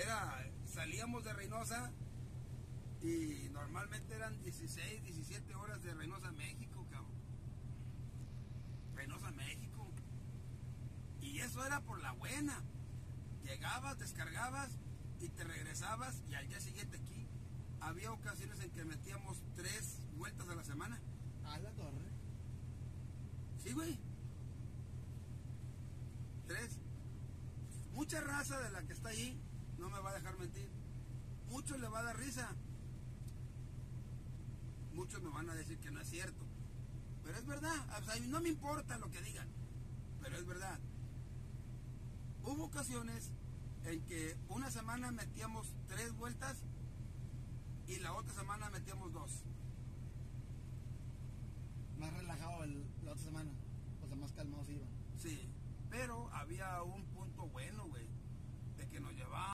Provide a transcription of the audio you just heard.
era, salíamos de Reynosa y normalmente eran 16, 17 horas de Reynosa México, cabrón. Reynosa, México. Y eso era por la buena. Llegabas, descargabas y te regresabas y al día siguiente aquí. Había ocasiones en que metíamos tres vueltas a la semana. A la torre. Sí, güey. Tres. Mucha raza de la que está ahí, no me va a dejar mentir. Muchos le va a dar risa. Muchos me van a decir que no es cierto. Pero es verdad. O sea, no me importa lo que digan. Pero es verdad. Hubo ocasiones en que una semana metíamos tres vueltas y la otra semana metíamos dos. Más relajado el- la otra semana. O sea, más calmados iban. Sí. Pero había un